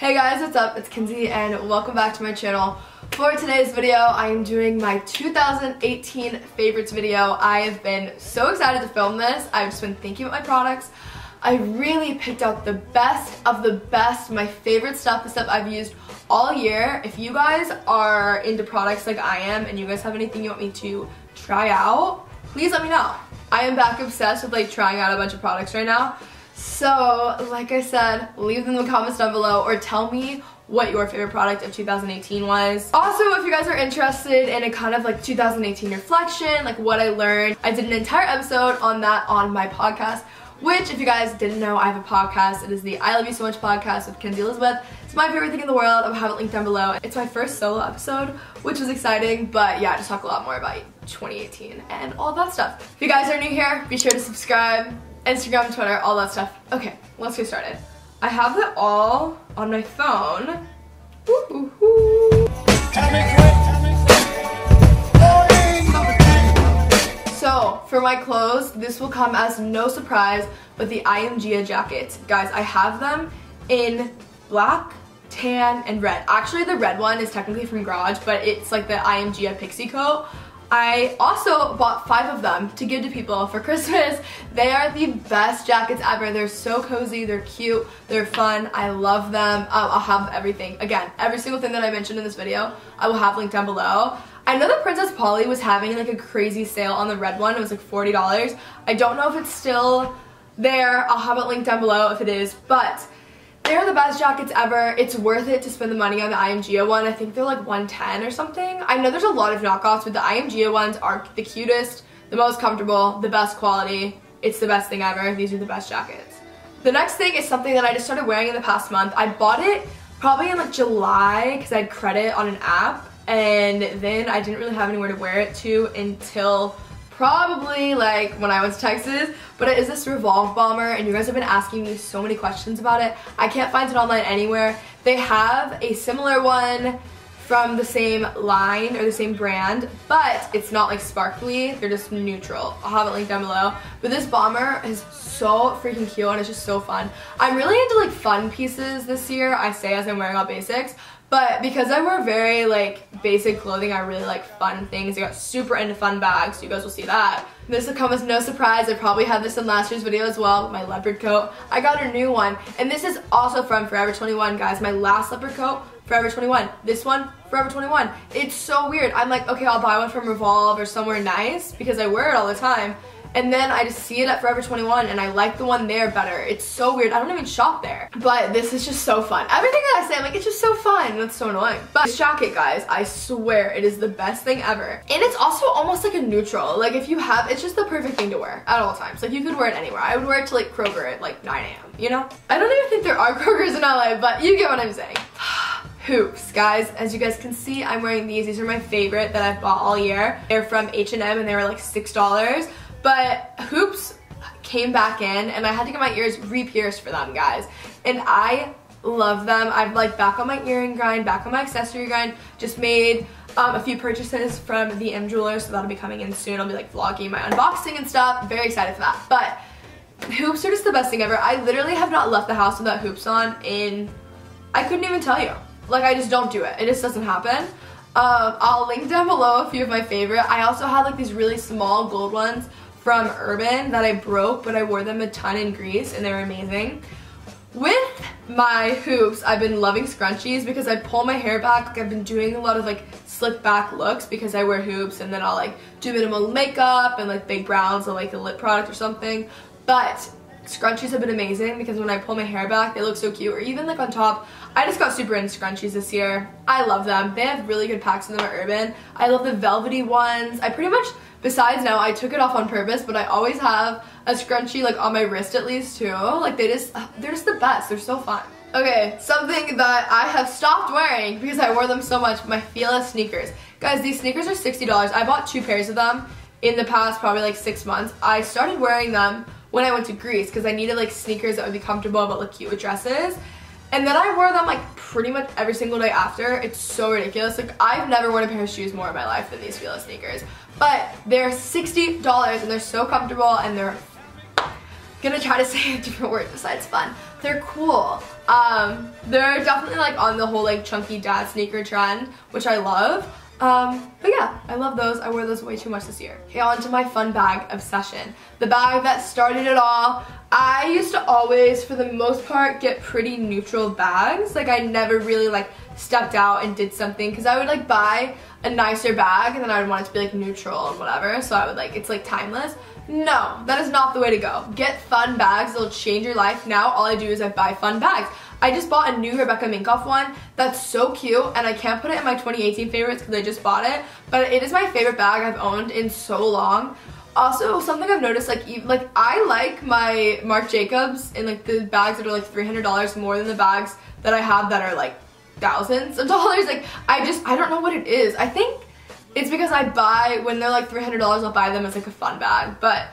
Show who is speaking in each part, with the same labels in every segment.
Speaker 1: Hey guys, what's up? It's Kenzie and welcome back to my channel. For today's video, I am doing my 2018 favorites video. I have been so excited to film this. I've just been thinking about my products. I really picked out the best of the best, my favorite stuff, the stuff I've used all year. If you guys are into products like I am and you guys have anything you want me to try out, please let me know. I am back obsessed with like trying out a bunch of products right now. So, like I said, leave them in the comments down below or tell me what your favorite product of 2018 was. Also, if you guys are interested in a kind of like 2018 reflection, like what I learned, I did an entire episode on that on my podcast, which if you guys didn't know, I have a podcast. It is the I Love You So Much podcast with Kenzie Elizabeth. It's my favorite thing in the world. I'll have it linked down below. It's my first solo episode, which was exciting, but yeah, I just talk a lot more about 2018 and all that stuff. If you guys are new here, be sure to subscribe. Instagram, Twitter, all that stuff. Okay, let's get started. I have it all on my phone. So, for my clothes, this will come as no surprise, but the I.AM.GIA jackets. Guys, I have them in black, tan, and red. Actually, the red one is technically from Garage, but it's like the I.AM.GIA pixie coat. I also bought five of them to give to people for Christmas. They are the best jackets ever. They're so cozy, they're cute, they're fun. I love them. Um, I'll have everything. Again, every single thing that I mentioned in this video, I will have linked down below. I know that Princess Polly was having like a crazy sale on the red one. It was like $40. I don't know if it's still there. I'll have it linked down below if it is, but they're the best jackets ever. It's worth it to spend the money on the I.AM.GIA one. I think they're like 110 or something. I know there's a lot of knockoffs, but the I.AM.GIA ones are the cutest, the most comfortable, the best quality. It's the best thing ever. These are the best jackets. The next thing is something that I just started wearing in the past month. I bought it probably in like July because I had credit on an app and then I didn't really have anywhere to wear it to until probably like when I went to Texas, but it is this Revolve Bomber and you guys have been asking me so many questions about it. I can't find it online anywhere. They have a similar one from the same line or the same brand, but it's not like sparkly, they're just neutral. I'll have it linked down below. But this bomber is so freaking cute and it's just so fun. I'm really into like fun pieces this year, I say as I'm wearing all basics, but because I wear very like basic clothing, I really like fun things. I got super into fun bags, so you guys will see that. This will come as no surprise. I probably had this in last year's video as well, my leopard coat. I got a new one, and this is also from Forever 21, guys. My last leopard coat, Forever 21. This one, Forever 21. It's so weird. I'm like, okay, I'll buy one from Revolve or somewhere nice because I wear it all the time. And then I just see it at Forever 21 and I like the one there better. It's so weird. I don't even shop there. But this is just so fun. Everything that I say, I'm like, it's just so fun. That's so annoying. But this jacket, guys, I swear it is the best thing ever. And it's also almost like a neutral. Like if you have, it's just the perfect thing to wear at all times. Like you could wear it anywhere. I would wear it to like Kroger at like 9 a.m., you know? I don't even think there are Krogers in LA, but you get what I'm saying hoops guys as you guys can see I'm wearing these these are my favorite that I've bought all year they're from H&M and they were like six dollars but hoops came back in and I had to get my ears re-pierced for them, guys. And I love them. I'm like back on my earring grind, back on my accessory grind. Just made um, a few purchases from the M Jeweler, so that'll be coming in soon. I'll be like vlogging my unboxing and stuff. Very excited for that. But hoops are just the best thing ever. I literally have not left the house without hoops on in, I couldn't even tell you. Like I just don't do it. It just doesn't happen. Um, I'll link down below a few of my favorite. I also had like these really small gold ones from Urban that I broke, but I wore them a ton in Greece and they were amazing. With my hoops, I've been loving scrunchies because I pull my hair back. Like I've been doing a lot of like slick back looks because I wear hoops and then I'll like do minimal makeup and like big brows and like a lip product or something. But scrunchies have been amazing because when I pull my hair back, they look so cute. Or even like on top, I just got super into scrunchies this year. I love them. They have really good packs in them at Urban. I love the velvety ones. I pretty much Besides now, I took it off on purpose, but I always have a scrunchie like on my wrist at least too. Like they just, they're just the best. They're so fun. Okay, something that I have stopped wearing because I wore them so much, my Fila sneakers. Guys, these sneakers are $60. I bought two pairs of them in the past probably like six months. I started wearing them when I went to Greece because I needed like sneakers that would be comfortable but look cute with dresses. And then I wore them like pretty much every single day after. It's so ridiculous. Like I've never worn a pair of shoes more in my life than these Fila sneakers. But they're $60 and they're so comfortable and they're gonna try to say a different word besides fun. They're cool. Um, they're definitely like on the whole like chunky dad sneaker trend, which I love. Um, but yeah, I love those. I wear those way too much this year. Okay, on to my fun bag obsession. The bag that started it all. I used to always, for the most part, get pretty neutral bags. Like I never really like stepped out and did something because I would like buy a nicer bag and then I would want it to be like neutral and whatever. So I would like, it's like timeless. No, that is not the way to go. Get fun bags, they'll change your life. Now all I do is I buy fun bags. I just bought a new Rebecca Minkoff one that's so cute and I can't put it in my 2018 favorites because I just bought it, but it is my favorite bag I've owned in so long. Also, something I've noticed, like, like I like my Marc Jacobs and like the bags that are like $300 more than the bags that I have that are like thousands of dollars. Like, I just, I don't know what it is. I think it's because I buy, when they're like $300, I'll buy them as like a fun bag, but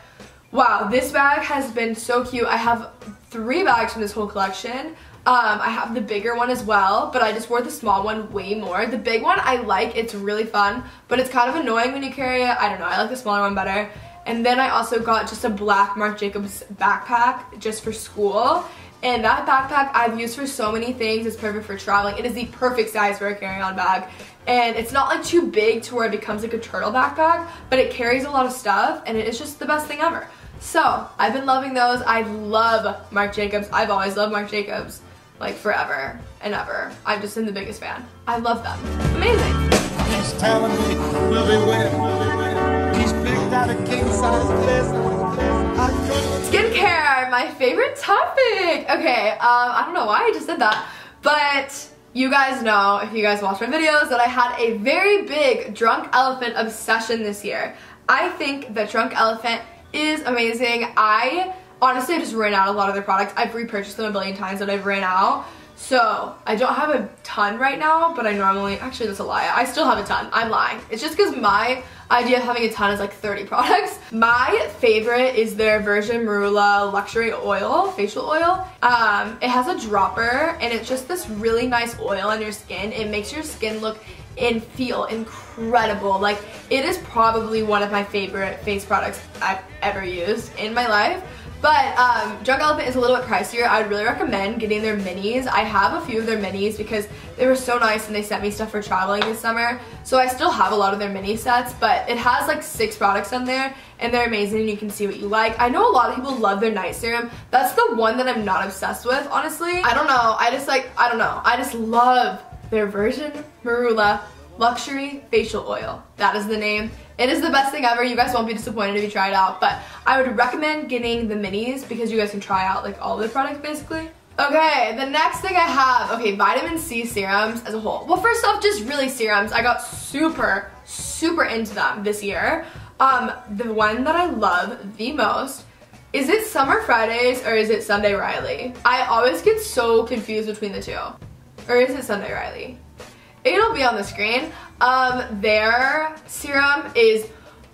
Speaker 1: wow, this bag has been so cute. I have three bags from this whole collection. Um, I have the bigger one as well, but I just wore the small one way more. The big one I like, it's really fun, but it's kind of annoying when you carry it. I don't know, I like the smaller one better. And then I also got just a black Marc Jacobs backpack just for school. And that backpack I've used for so many things. It's perfect for traveling. It is the perfect size for a carry-on bag. And it's not like too big to where it becomes like a turtle backpack, but it carries a lot of stuff and it is just the best thing ever. So, I've been loving those. I love Marc Jacobs. I've always loved Marc Jacobs like forever and ever. I'm just been the biggest fan. I love them. Amazing. He's telling me we'll be winning. He's picked out a king size Skincare, my favorite topic. Okay, um, I don't know why I just said that, but you guys know, if you guys watch my videos, that I had a very big Drunk Elephant obsession this year. I think that Drunk Elephant is amazing. I honestly I just ran out a lot of their products. I've repurchased them a billion times and I've ran out. So I don't have a ton right now, but I normally, actually that's a lie. I still have a ton, I'm lying. It's just because my idea of having a ton is like 30 products. My favorite is their Virgin Marula Luxury Oil, facial oil. Um, it has a dropper and it's just this really nice oil on your skin. It makes your skin look and feel incredible. Like it is probably one of my favorite face products I've ever used in my life. But um, Drunk Elephant is a little bit pricier. I would really recommend getting their minis. I have a few of their minis because they were so nice and they sent me stuff for traveling this summer. So I still have a lot of their mini sets, but it has like six products on there and they're amazing and you can see what you like. I know a lot of people love their night serum. That's the one that I'm not obsessed with, honestly. I don't know. I just like, I don't know. I just love their Virgin Marula Luxury Facial Oil. That is the name. It is the best thing ever. You guys won't be disappointed if you try it out, but I would recommend getting the minis because you guys can try out like all the products basically. Okay, the next thing I have, okay, vitamin C serums as a whole. Well, first off, just really serums. I got super, super into them this year. Um, the one that I love the most is it Summer Fridays or is it Sunday Riley? I always get so confused between the two. Or is it Sunday Riley? It'll be on the screen. Um, their serum is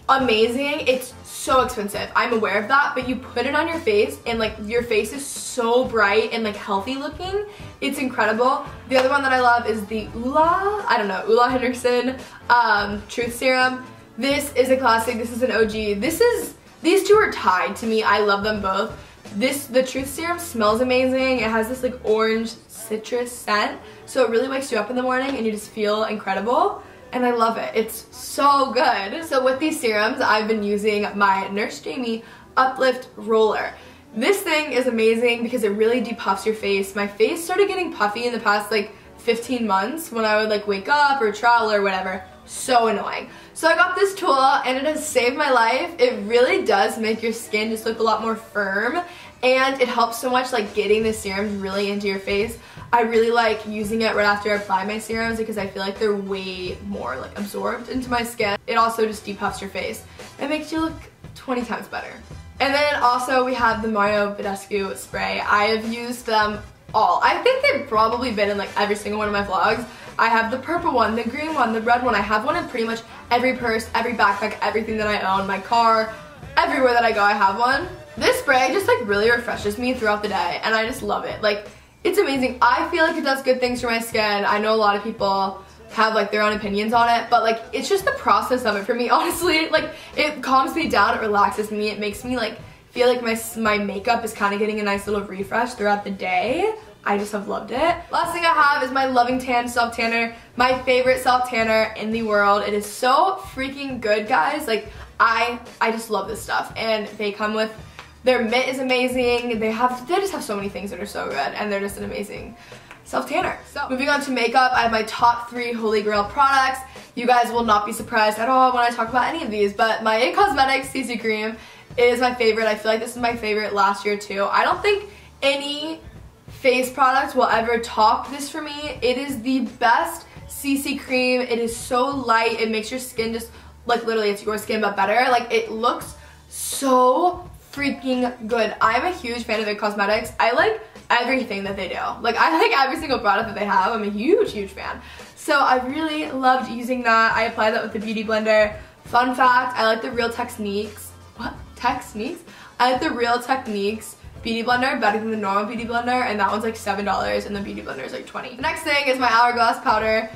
Speaker 1: amazing. It's so expensive. I'm aware of that, but you put it on your face and like your face is so bright and like healthy looking. It's incredible. The other one that I love is the Ula, I don't know, Ula Henriksen um, Truth Serum. This is a classic. This is an OG. This is, these two are tied to me. I love them both. This, the Truth Serum smells amazing. It has this like orange citrus scent. So it really wakes you up in the morning and you just feel incredible. And I love it. It's so good. So with these serums, I've been using my Nurse Jamie Uplift Roller. This thing is amazing because it really depuffs your face. My face started getting puffy in the past like 15 months when I would like wake up or travel or whatever. So annoying. So I got this tool and it has saved my life. It really does make your skin just look a lot more firm and it helps so much like getting the serums really into your face. I really like using it right after I apply my serums because I feel like they're way more like absorbed into my skin. It also just depuffs your face. It makes you look 20 times better. And then also we have the Mario Badescu spray. I have used them all. I think they've probably been in like every single one of my vlogs. I have the purple one, the green one, the red one. I have one in pretty much every purse, every backpack, everything that I own, my car, everywhere that I go I have one. This spray just like really refreshes me throughout the day and I just love it. Like it's amazing. I feel like it does good things for my skin. I know a lot of people have like their own opinions on it, but like it's just the process of it for me, honestly. Like it calms me down, it relaxes me, it makes me like feel like my, my makeup is kind of getting a nice little refresh throughout the day. I just have loved it. Last thing I have is my Loving Tan Self Tanner. My favorite self tanner in the world. It is so freaking good, guys. Like, I, I just love this stuff. And they come with, their mitt is amazing. They have, they just have so many things that are so good. And they're just an amazing self tanner. So moving on to makeup, I have my top three holy grail products. You guys will not be surprised at all when I talk about any of these, but my IT Cosmetics CC Cream is my favorite. I feel like this is my favorite last year too. I don't think any face product will ever top this for me. It is the best CC cream. It is so light. It makes your skin just, like literally it's your skin but better. Like it looks so freaking good. I'm a huge fan of IT Cosmetics. I like everything that they do. Like I like every single product that they have. I'm a huge, huge fan. So I really loved using that. I applied that with the Beauty Blender. Fun fact, I like the Real Techniques. What? Techniques? I like the Real Techniques Beauty Blender better than the normal Beauty Blender and that one's like $7 and the Beauty Blender is like 20 The next thing is my Hourglass powder.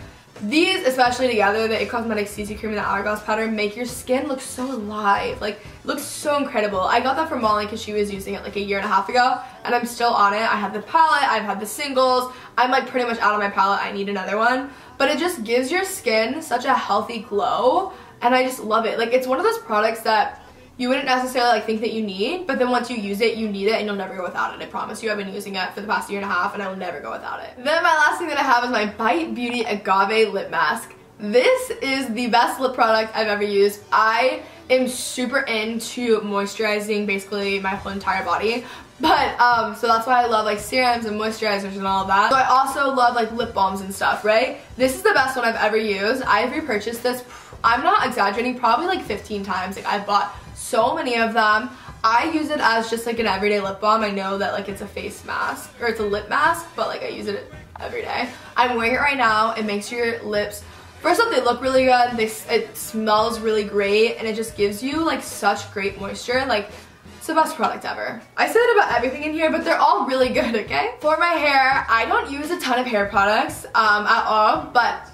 Speaker 1: These, especially together, the IT Cosmetics CC Cream and the Hourglass powder, make your skin look so alive. Like, looks so incredible. I got that from Molly because she was using it like a year and a half ago, and I'm still on it. I have the palette, I've had the singles. I'm like pretty much out of my palette. I need another one. But it just gives your skin such a healthy glow, and I just love it. Like, it's one of those products that you wouldn't necessarily like think that you need, but then once you use it, you need it and you'll never go without it. I promise you, I've been using it for the past year and a half and I will never go without it. Then my last thing that I have is my Bite Beauty Agave Lip Mask. This is the best lip product I've ever used. I am super into moisturizing basically my whole entire body. But, um, so that's why I love like serums and moisturizers and all that. So I also love like lip balms and stuff, right? This is the best one I've ever used. I've repurchased this, I'm not exaggerating, probably like 15 times. Like I've bought so many of them. I use it as just like an everyday lip balm. I know that like it's a face mask or it's a lip mask, but like I use it every day. I'm wearing it right now. It makes your lips, first off, they look really good. They, it smells really great and it just gives you like such great moisture. Like it's the best product ever. I said about everything in here, but they're all really good, okay? For my hair, I don't use a ton of hair products um, at all, but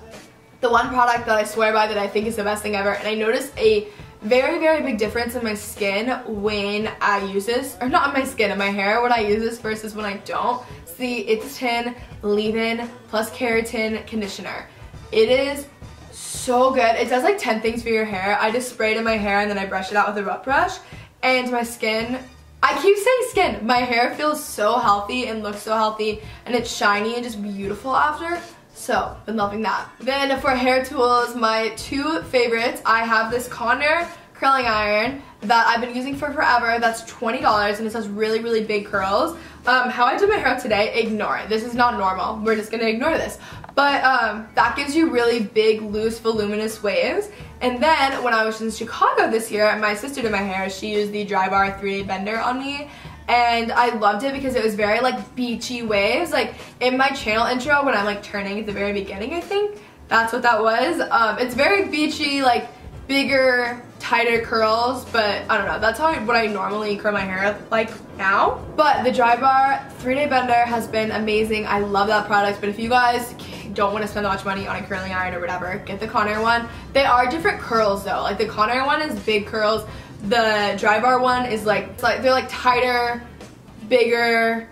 Speaker 1: the one product that I swear by that I think is the best thing ever, and I noticed a very, very big difference in my skin when I use this, or not on my skin, in my hair when I use this versus when I don't. See, it's 10 leave-in plus keratin conditioner. It is so good. It does like 10 things for your hair. I just spray it in my hair and then I brush it out with a rough brush. And my skin, I keep saying skin, my hair feels so healthy and looks so healthy and it's shiny and just beautiful after. So, been loving that. Then for hair tools, my two favorites, I have this Conair curling iron that I've been using for forever. That's $20 and it has really, really big curls. Um, how I did my hair today, ignore it. This is not normal. We're just gonna ignore this. But um, that gives you really big, loose, voluminous waves. And then when I was in Chicago this year, my sister did my hair. She used the Drybar 3-Day Bender on me and I loved it because it was very like beachy waves. Like in my channel intro when I'm like turning at the very beginning, I think that's what that was. Um, it's very beachy, like bigger, tighter curls, but I don't know. That's how I, what I normally curl my hair like now. But the Drybar 3-Day Bender has been amazing. I love that product, but if you guys don't want to spend that much money on a curling iron or whatever, get the Conair one. They are different curls though. Like the Conair one is big curls. The Drybar one is like, like they're like tighter, bigger,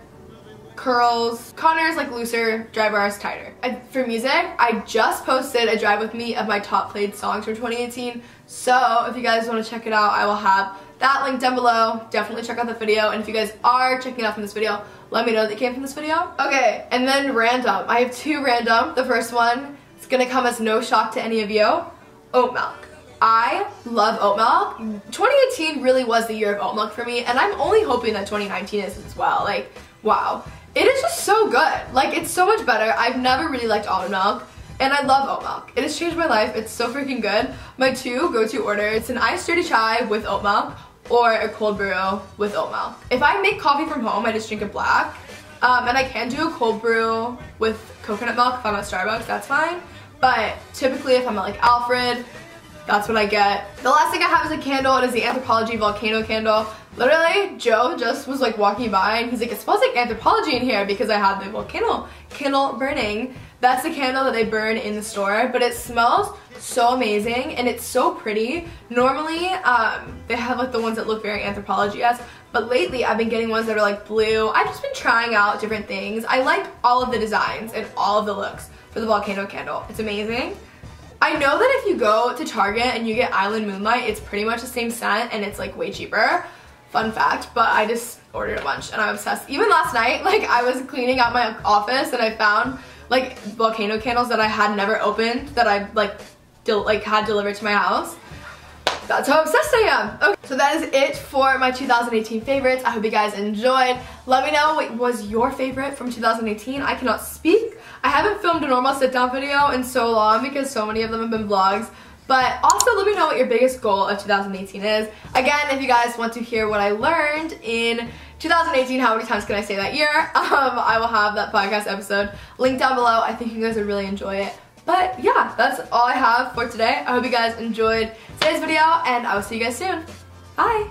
Speaker 1: curls. Conair is like looser, Drybar is tighter. I, for music, I just posted a drive with me of my top played songs from 2018. So if you guys want to check it out, I will have that link down below. Definitely check out the video. And if you guys are checking it out from this video, let me know that came from this video. Okay, and then random. I have two random. The first one, it's gonna come as no shock to any of you. Oat milk. I love oat milk. 2018 really was the year of oat milk for me, and I'm only hoping that 2019 is as well. Like, wow. It is just so good. Like, it's so much better. I've never really liked almond milk. And I love oat milk. It has changed my life. It's so freaking good. My two go-to orders, it's an iced dirty chai with oat milk or a cold brew with oat milk. If I make coffee from home, I just drink it black. Um, and I can do a cold brew with coconut milk if I'm at Starbucks, that's fine. But typically if I'm at like Alfred, that's what I get. The last thing I have is a candle. It is the Anthropologie Volcano candle. Literally, Joe just was like walking by and he's like, it smells like Anthropologie in here because I had the volcano candle burning. That's the candle that they burn in the store, but it smells so amazing and it's so pretty. Normally, um, they have like the ones that look very Anthropologie-esque, But lately I've been getting ones that are like blue. I've just been trying out different things. I like all of the designs and all of the looks for the volcano candle. It's amazing. I know that if you go to Target and you get Island Moonlight, it's pretty much the same scent and it's like way cheaper. Fun fact, but I just ordered a bunch and I'm obsessed. Even last night, like I was cleaning out my office and I found like volcano candles that I had never opened that I like like had delivered to my house. That's how obsessed I am. Okay, so that is it for my 2018 favorites. I hope you guys enjoyed. Let me know what was your favorite from 2018. I cannot speak. I haven't filmed a normal sit down video in so long because so many of them have been vlogs. But also let me know what your biggest goal of 2018 is. Again, if you guys want to hear what I learned in 2018, how many times can I say that year? Um, I will have that podcast episode linked down below. I think you guys would really enjoy it. But yeah, that's all I have for today. I hope you guys enjoyed today's video and I will see you guys soon. Bye!